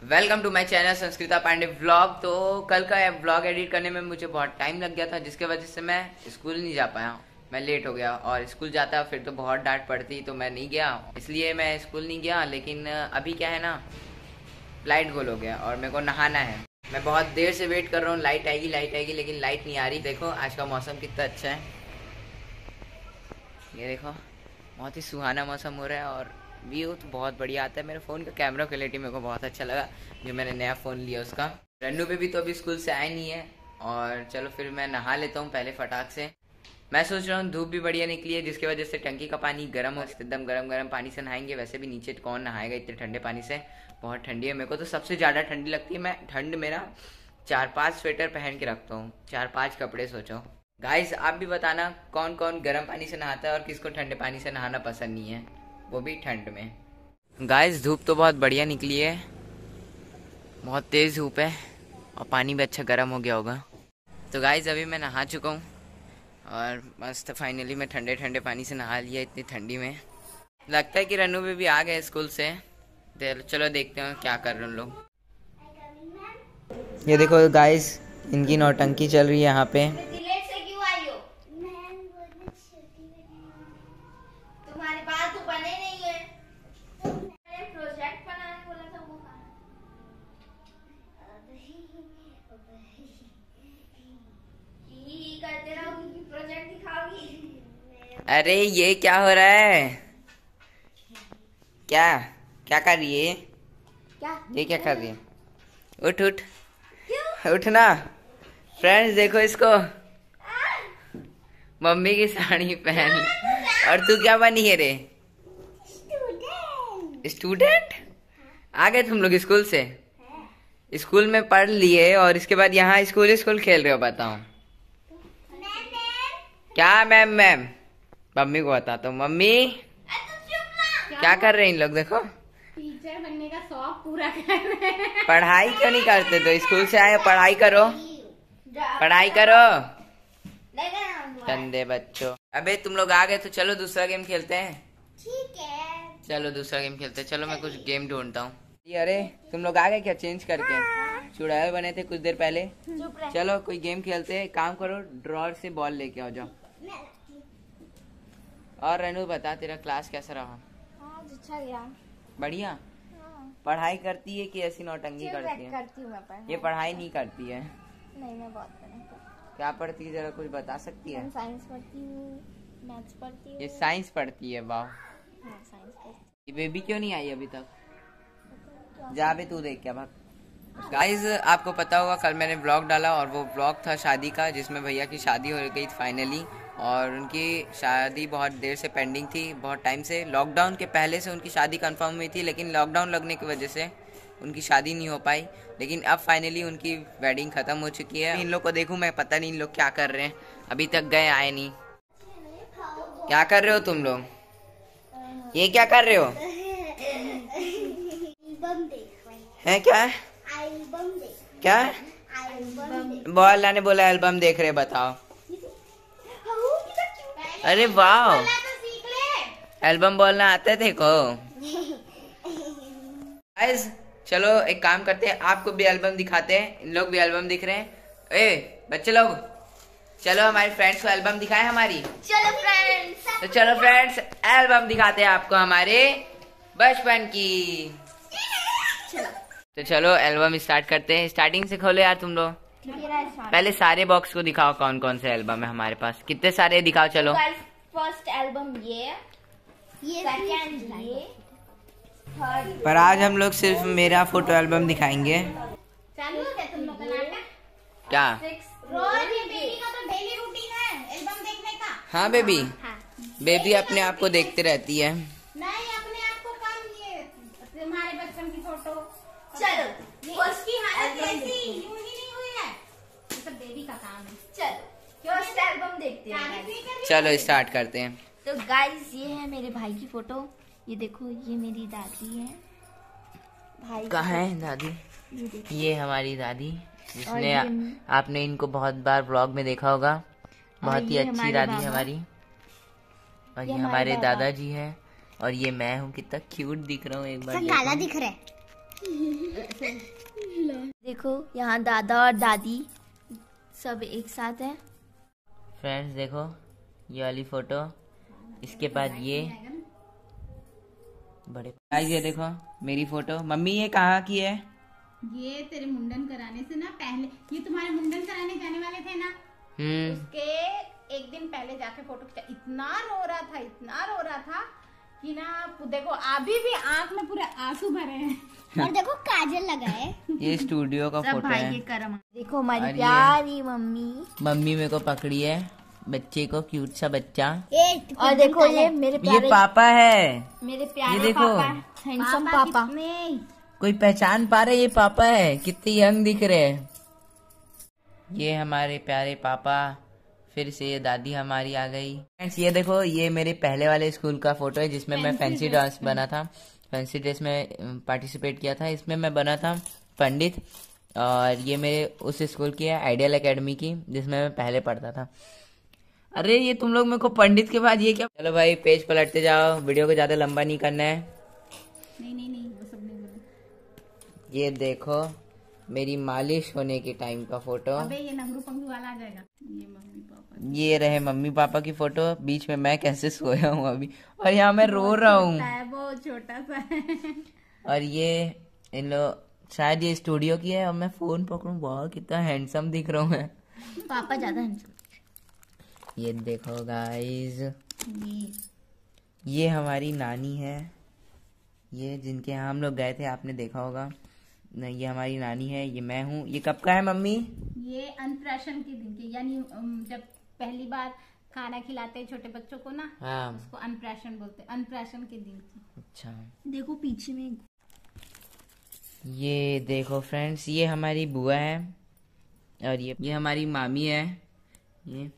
Welcome to my channel Sanskrita Pandey vlog तो कल का व्लॉग एडिट करने में मुझे बहुत टाइम लग गया था, जिसके वजह से मैं स्कूल नहीं जा पाया मैं लेट हो गया और स्कूल जाता फिर तो बहुत डांट पड़ती तो मैं नहीं गया इसलिए मैं स्कूल नहीं गया, लेकिन अभी क्या है ना लाइट गोल हो गया और मेरे को नहाना है। मैं बहुत देर से वेट कर रहा हूँ लाइट आएगी लाइट आएगी, लेकिन लाइट नहीं आ रही। देखो, आज का मौसम कितना अच्छा है। ये देखो, बहुत ही सुहाना मौसम हो रहा है और व्यू तो बहुत बढ़िया आता है। मेरे फ़ोन का कैमरा क्वालिटी मेरे को बहुत अच्छा लगा, जो मैंने नया फ़ोन लिया उसका। रन्नू पे भी तो अभी स्कूल से आए नहीं है, और चलो फिर मैं नहा लेता हूँ पहले फटाक से। मैं सोच रहा हूँ धूप भी बढ़िया निकली है, जिसकी वजह से टंकी का पानी गर्म हो, एकदम गर्म गर्म पानी से नहाएँगे। वैसे भी नीचे कौन नहाएगा इतने ठंडे पानी से? बहुत ठंडी है। मेरे को तो सबसे ज़्यादा ठंडी लगती है, मैं ठंड मेरा चार पाँच स्वेटर पहन के रखता हूँ, चार पाँच कपड़े सोचो। गाइस आप भी बताना कौन कौन गर्म पानी से नहाता है और किसको ठंडे पानी से नहाना पसंद नहीं है। वो भी ठंड में। गाइस धूप तो बहुत बढ़िया निकली है। बहुत तेज़ धूप है और पानी भी अच्छा गर्म हो गया होगा। तो गाइस अभी मैं नहा चुका हूँ और मस्त फाइनली मैं ठंडे ठंडे पानी से नहा लिया इतनी ठंडी में। लगता है कि रनू भी, भी आ गए स्कूल से। चलो देखते हैं क्या कर रहे हैं लोग। ये देखो गाइस इनकी नौटंकी चल रही है यहाँ पे। अरे ये क्या हो रहा है? क्या? क्या कर रही है? क्या? ये क्या कर रही है? उठ उठ। उठना फ्रेंड्स देखो इसको। मम्मी की साड़ी पहन और तू क्या बनी है रे? स्टूडेंट आ गए तुम लोग स्कूल से? स्कूल में पढ़ लिए और इसके बाद यहाँ स्कूल स्कूल खेल रहे हो बताओ। क्या मैम मैम? मम्मी को बता तो मम्मी क्या कर रहे हैं इन लोग? देखो। टीचर बनने का शौक पूरा कर रहे हैं। पढ़ाई क्यों नहीं करते? तो स्कूल से आए पढ़ाई करो। पढ़ाई करो। गंदे बच्चों। अबे तुम लोग आ गए तो चलो दूसरा गेम खेलते हैं। ठीक है। चलो दूसरा गेम खेलते हैं। चलो मैं कुछ गेम ढूंढता हूँ। अरे तुम लोग आ गए क्या चेंज करके? हाँ। चुड़ैल बने थे कुछ देर पहले। चलो कोई गेम खेलते हैं। काम करो ड्रॉर से बॉल लेके आ जाओ। और रेनू बता तेरा क्लास कैसा रहा? अच्छा गया। बढ़िया? हाँ। पढ़ाई करती है कि ऐसी नौटंगी करती है? करती हूँ मैं ये पढ़ाई नहीं करती है? नहीं मैं बहुत क्या पढ़ती है? जरा कुछ बता सकती है? साइंस पढ़ती हूँ मैथ्स पढ़ती हूँ। ये साइंस पढ़ती है वाह। हाँ, ये बेबी क्यों नहीं आई अभी तक? जा भी तू देख क्या भाग। गाइज़ आपको पता होगा कल मैंने ब्लॉग डाला और वो ब्लॉग था शादी का जिसमें भैया की शादी हो गई फाइनली और उनकी शादी बहुत देर से पेंडिंग थी बहुत टाइम से। लॉकडाउन के पहले से उनकी शादी कंफर्म हुई थी लेकिन लॉकडाउन लगने की वजह से उनकी शादी नहीं हो पाई। लेकिन अब फाइनली उनकी वेडिंग ख़त्म हो चुकी है। इन लोग को देखूँ मैं पता नहीं इन लोग क्या कर रहे हैं। अभी तक गए आए नहीं। क्या कर रहे हो तुम लोग? ये क्या कर रहे हो? है क्या? क्या? बोला ने बोला एल्बम देख रहे बताओ। अरे वाह एल्बम बोलना आते थे को? गाइस चलो एक काम करते हैं आपको भी एल्बम दिखाते हैं इन लोग भी एल्बम दिख रहे हैं। ए बच्चे लोग चलो हमारे फ्रेंड्स को एल्बम दिखाए हमारी। चलो फ्रेंड्स तो चलो फ्रेंड्स एल्बम दिखाते हैं आपको हमारे बचपन की। चलो। तो चलो एल्बम स्टार्ट करते हैं। स्टार्टिंग से खोलो यार तुम लोग। पहले सारे बॉक्स को दिखाओ कौन कौन से एल्बम है हमारे पास। कितने सारे दिखाओ चलो। फ़र्स्ट एल्बम ये ये सेकंड ये पर आज हम लोग सिर्फ़ मेरा फ़ोटो एल्बम दिखाएँगे। चालू है तुम लोग का नाटक? क्या? रोज ये बेबी का तो डेली रूटीन है एल्बम देखने का। हाँ बेबी। हाँ। बेबी अपने आप को देखते रहती है। नहीं अपने आप को काम ये तुम्हारे बचपन की फ़ोटो चलो उसकी हालत ऐसी यूँ ही नहीं हुई है ये सब बेबी का काम है चलो फ़र्स्ट एल्बम देखते हैं चलो स्टार्ट करते हैं. तो गाइस ये है मेरे भाई की फ़ोटो ये देखो ये मेरी दादी है. भाई कहाँ है दादी? ये, ये हमारी दादी जिसने आ, आपने इनको बहुत बार ब्लॉग में देखा होगा. बहुत ही अच्छी दादी हमारी. और ये हमारे दादाजी है. और ये मैं हूँ कितना क्यूट दिख रहा हूँ एक बार काला दिख रहा है. देखो यहाँ दादा और दादी सब एक साथ है. फ्रेंड्स देखो ये वाली फ़ोटो इसके बाद ये। बड़े गाइस ये देखो मेरी फ़ोटो। मम्मी ये कहाँ की है? ये तेरे मुंडन कराने से ना पहले ये तुम्हारे मुंडन कराने जाने वाले थे ना? हम्म। उसके एक दिन पहले जाके फ़ोटो खींचा इतना रो रहा था इतना रो रहा था। कि ना देखो अभी भी आँख में पूरे आँसू भरे हैं। और देखो काजल लगा है। ये स्टूडियो का फ़ोटो है। करम देखो हमारी प्यारी मम्मी। मम्मी मेरे को पकड़ी है बच्चे को क्यूट सा बच्चा। और देखो ये मेरे ये पापा है। मेरे प्यारे ये देखो। पापा हैंडसम पापा नहीं कोई पहचान पा रहे ये पापा है। कितने यंग दिख रहे हैं। ये हमारे प्यारे पापा। फिर से ये दादी हमारी आ गई। फ्रेंड्स ये देखो ये मेरे पहले वाले स्कूल का फ़ोटो है जिसमें मैं फैंसी डांस बना था। फैंसी ड्रेस में पार्टिसिपेट किया था। इसमें मैं बना था पंडित और ये मेरे उस स्कूल की है आइडियल एकेडमी की जिसमें मैं पहले पढ़ता था। अरे ये तुम लोग मेरे को पंडित के बाद ये क्या चलो भाई पेज पलटते जाओ। वीडियो को ज़्यादा लंबा नहीं करना है। नहीं नहीं नहीं वो सब नहीं ये देखो मेरी मालिश होने के टाइम का फ़ोटो अबे ये पंखी वाला आ जाएगा। ये मम्मी पापा ये रहे मम्मी पापा की फ़ोटो बीच में मैं कैसे सोया हूँ अभी? और यहाँ मैं रो रहा हूँ। छोटा सा है। और ये इन लोग शायद ये स्टूडियो की है। और मैं फ़ोन पकड़ू। बहुत कितना हैंडसम दिख रहा हूँ मैं। पापा ज़्यादा हैंडसम ये देखो गाइस ये। ये हमारी नानी है। ये जिनके यहाँ हम लोग गए थे आपने देखा होगा। न, ये हमारी नानी है ये मैं हूँ। ये कब का है मम्मी? ये अन्नप्राशन के दिन के यानी जब पहली बार खाना खिलाते हैं छोटे बच्चों को ना हाँ। उसको अन्नप्राशन बोलते हैं अन्नप्राशन के दिन की। अच्छा। देखो पीछे में। ये देखो फ्रेंड्स ये हमारी बुआ है और ये ये हमारी मामी है। ये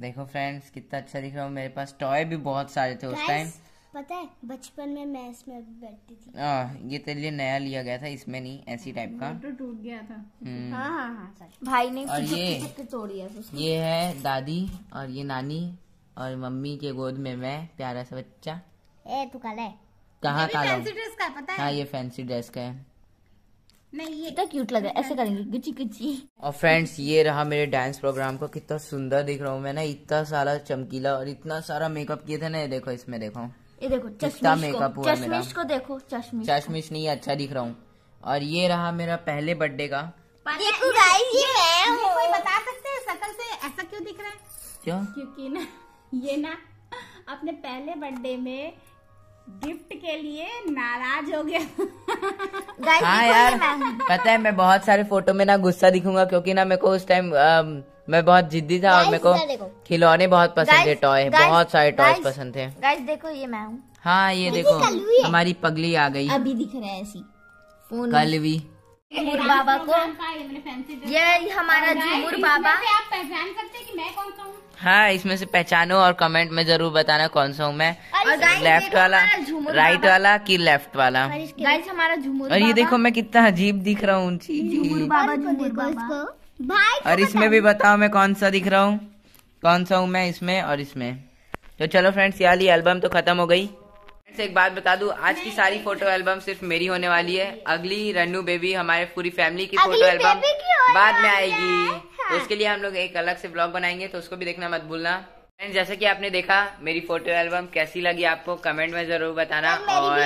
देखो फ्रेंड्स कितना अच्छा दिख रहा हूँ। मेरे पास टॉय भी बहुत सारे थे उस टाइम। पता है बचपन में मैं इसमें भी बैठती थी। आ, ये तेरे लिए नया लिया गया था इसमें नहीं ऐसी टाइप का। फ़ोटो टूट गया था। हम्म, हाँ हाँ हाँ भाई ने और ये- तोड़ी है उसको। ये है दादी और ये नानी और मम्मी के गोद में मैं प्यारा सा बच्चा। ए तू काला है। कहाँ काला? फैंसी ड्रेस का है, पता है? हाँ ये फैंसी ड्रेस का है। नहीं ये कितना क्यूट लग रहा है। ऐसे करेंगे गुची गुची। और फ्रेंड्स ये रहा मेरे डांस प्रोग्राम को कितना सुंदर दिख रहा हूँ मैं ना इतना सारा चमकीला और इतना सारा मेकअप किए थे ना ये देखो इसमें देखो। ये देखो चश्मा चश्मिश को हुआ मेरा। चश्मिश को देखो चश्मिश चश्मिश नहीं अच्छा दिख रहा हूँ। और ये रहा मेरा पहले बर्थडे का। देखो गाइस ये मैं हूँ। कोई बता सकते हैं सकल से ऐसा क्यों दिख रहा है? क्यों? क्योंकि ना ये ना अपने पहले बर्थडे में गिफ्ट के लिए नाराज़ हो गया। हाँ यार पता है मैं बहुत सारे फ़ोटो में ना गुस्सा दिखूँगा क्योंकि ना मेरे को उस टाइम मैं बहुत जिद्दी था और मेरे को खिलौने बहुत पसंद थे टॉय बहुत सारे टॉय पसंद थे। गाइस देखो ये मैं हूँ। हाँ ये देखो हमारी पगली आ गई। अभी दिख रहा है ऐसी। फ़ोन। कल भी झूमर बाबा को। ये मैंने फैंसी ड्रेस ये हमारा झूमर बाबा। आप पहचान सकते हैं कि मैं कौन सा हूँ। हाँ इसमें से पहचानो और कमेंट में ज़रूर बताना कौन सा हूँ मैं। लेफ़्ट वाला राइट वाला कि लेफ़्ट वाला? गाइस हमारा झूमर और ये देखो मैं कितना अजीब दिख रहा हूँ छी, छी। बाबा झूमर बाबा। भाई और इसमें भी बताओ। मैं कौन सा दिख रहा हूँ कौन सा हूँ मैं इसमें और इसमें। तो चलो फ्रेंड्स ये वाली एल्बम तो खत्म हो गई। फ्रेंड्स एक बात बता दूँ आज की सारी फ़ोटो एल्बम सिर्फ़ मेरी होने वाली है। अगली रन्नू बेबी हमारे पूरी फैमिली की फ़ोटो एल्बम बाद में आएगी। है। तो उसके लिए हम लोग एक अलग से ब्लॉग बनाएँगे तो उसको भी देखना मत भूलना। फ्रेंड्स जैसे कि आपने देखा मेरी फ़ोटो एल्बम कैसी लगी आपको कमेंट में ज़रूर बताना। और।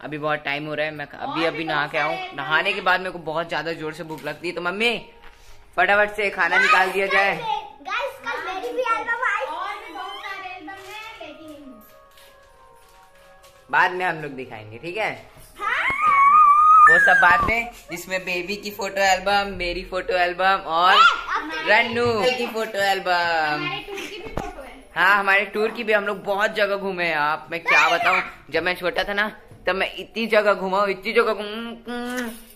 अभी बहुत टाइम हो रहा है मैं अभी अभी नहा के आऊँ। नहाने के बाद मेरे को बहुत ज़्यादा ज़ोर से भूख लगती है तो मम्मी फटाफट से खाना निकाल दिया जाए। बाद में हम लोग दिखाएँगे ठीक है? हाँ। वो सब बाद में जिसमें बेबी की फ़ोटो एल्बम मेरी फ़ोटो एल्बम और रन्नू की फ़ोटो एल्बम है। हाँ हमारे टूर की भी हम लोग बहुत जगह घूमे हैं। आप मैं क्या बताऊँ? जब मैं छोटा था ना तब मैं इतनी जगह घुमा इतनी जगह घूम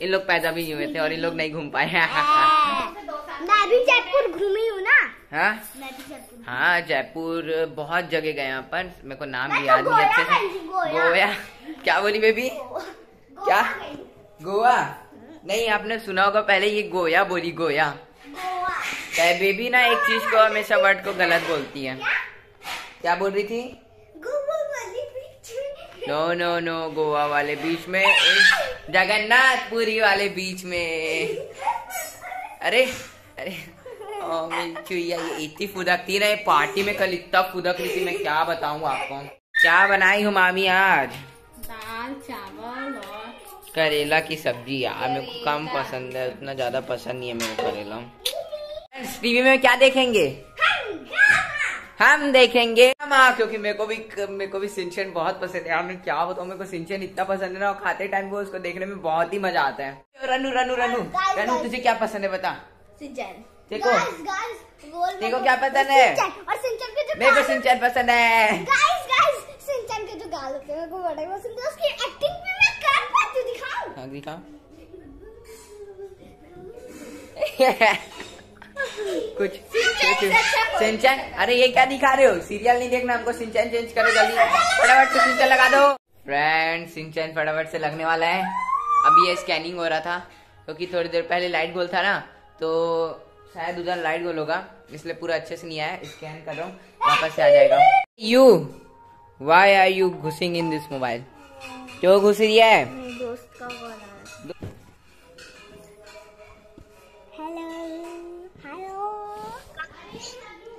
इन लोग पैदा भी हुए थे और इन लोग नहीं घूम पाए। मैं भी जयपुर घूमी हूँ ना। हाँ? जयपुर हाँ। जयपुर बहुत जगह गए अपन। मेरे को नाम भी तो याद नहीं अच्छे से। गोया। क्या बोली बेबी? क्या? गोवा नहीं आपने सुना होगा पहले ये गोया बोली गोया। गोवा। बेबी ना एक चीज़ को हमेशा वर्ड को गलत बोलती है। क्या? बोल रही थी? Goa no no no Goa वाले बीच में जगन्नाथपुरी वाले बीच में। अरे अरे इतनी फुदकती ना पार्टी में कल इतना फुदक रही थी मैं क्या बताऊँ आपको? क्या बनाई हूँ मामी आज? दाल चावल और करेला की सब्ज़ी यार मेरे को कम पसंद है उतना ज़्यादा पसंद नहीं है मेरे को करेला। टीवी में क्या देखेंगे? हम देखेंगे हाँ क्योंकि मेरे को भी मेरे को भी सिंचन बहुत पसंद है। यार मैं क्या बताऊँ मेरे को सिंचन इतना पसंद है ना और खाते टाइम को उसको देखने में बहुत ही मज़ा आता है। रनु रनु रनु रनु तुझे क्या पसंद है बता? सिंचन। देखो। देखो क्या पसंद है। और सिंचन के जो मेरे को सिंचन पसंद है। गाइस गाइस सिंचन के जो गाल होते हैं मेरे को बड़ा पसंद है। उसकी एक्टिंग भी मैं कर पाती हूँ दिखाऊँ हाँ दिखा। कुछ सिंचन अरे ये क्या दिखा रहे हो? सीरियल नहीं देखना हमको सिंचन चेंज करो जल्दी। फटाफट से सिंचन लगा दो। फ्रेंड सिंचन फटाफट से लगने वाला है। अभी ये स्कैनिंग हो रहा था क्योंकि थोड़ी देर पहले लाइट गोल था ना तो शायद उधर लाइट गोल होगा इसलिए पूरा अच्छे से नहीं आया स्कैन कर रहा हूँ वापस से आ जाएगा। यू वाई आर यू घुसिंग इन दिस मोबाइल क्यों घुस रही है? मेरे दोस्त का कॉल आ रहा हेलो हेलो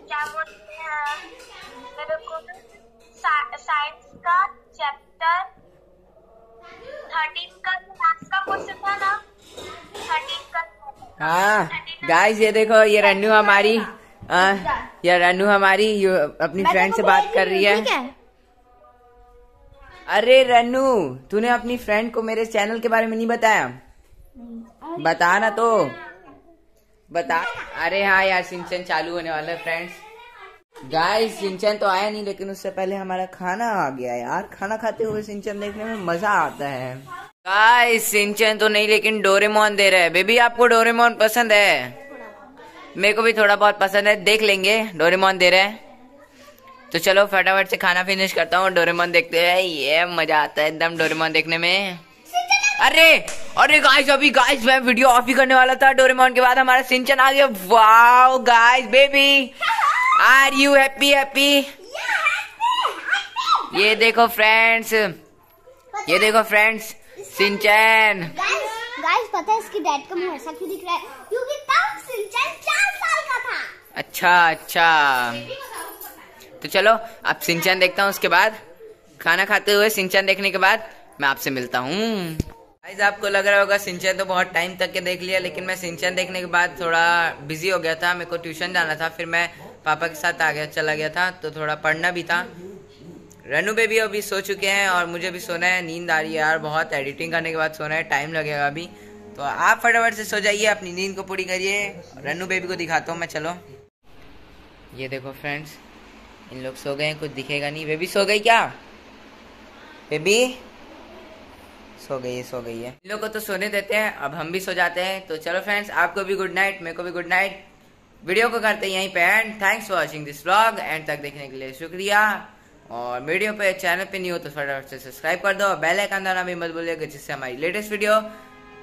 क्या बोलते हैं? मेरे को साइंस का चैप्टर थर्टीन का मैथ्स का क्वेश्चन था ना। थर्टीन का हाँ गाइस ये देखो ये रन्नू हमारी आ, ये रन्नू हमारी ये अपनी फ्रेंड से बात कर रही है है। अरे रन्नू तूने अपनी फ्रेंड को मेरे चैनल के बारे में नहीं बताया? बता ना तो। बता। अरे हाँ यार सिंचन चालू होने वाला है फ्रेंड्स गाइस सिंचन तो आया नहीं लेकिन उससे पहले हमारा खाना आ गया यार। खाना खाते हुए सिंचन देखने में मज़ा आता है। गाइस सिंचन तो नहीं लेकिन डोरेमोन दे रहे हैं। बेबी आपको डोरेमोन पसंद है? मेरे को भी थोड़ा बहुत पसंद है। देख लेंगे। डोरेमोन दे रहे हैं। तो चलो फटाफट से खाना फिनिश करता हूँ। डोरेमोन देखते हैं। ये मज़ा आता है एकदम डोरेमोन देखने में। अरे! अरे गाइस अभी गाइस मैं वीडियो ऑफ़ ही करने वाला था डोरेमोन के बाद। हमारा सिंचन आ गया। Wow guys baby are you happy happy ये देखो फ्रेंड्स ये देखो फ्रेंड्स सिंचन। गाइस पता है इसके डैड का मुँह ऐसा क्यों दिख रहा है? क्योंकि तब सिंचन चार साल का था। अच्छा अच्छा। तो चलो अब सिंचन देखता हूँ उसके बाद। खाना खाते हुए सिंचन देखने के बाद मैं आपसे मिलता हूँ। गाइस आपको लग रहा होगा सिंचन तो बहुत टाइम तक के देख लिया लेकिन मैं सिंचन देखने के बाद थोड़ा बिज़ी हो गया था मेरे को ट्यूशन जाना था फिर मैं पापा के साथ आ गया चला गया था तो थोड़ा पढ़ना भी था। रनू बेबी अभी सो चुके हैं और मुझे भी सोना है, नींद आ रही है यार, बहुत एडिटिंग करने के बाद सोना है टाइम लगेगा अभी। तो आप फटाफट से सो जाइए, अपनी नींद को पूरी करिए। रन्नू बेबी को दिखाता हूँ मैं, चलो। ये देखो फ्रेंड्स इन लोग सो गए हैं कुछ दिखेगा नहीं। बेबी सो गई क्या? बेबी सो गई है, सो गई है। इन लोग को तो सोने देते हैं, अब हम भी सो जाते हैं। तो चलो फ्रेंड्स आपको भी गुड नाइट मेरे को भी गुड नाइट वीडियो को करते हैं यहीं पे and thanks for watching this vlog end तक देखने के लिए शुक्रिया। और वीडियो पे चैनल पे नहीं हो तो फटाफट से सब्सक्राइब कर दो और बेल आइकन दबाना भी मत भूलिएगा, जिससे हमारी लेटेस्ट वीडियो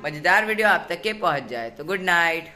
मज़ेदार वीडियो आप तक के पहुँच जाए। तो गुड नाइट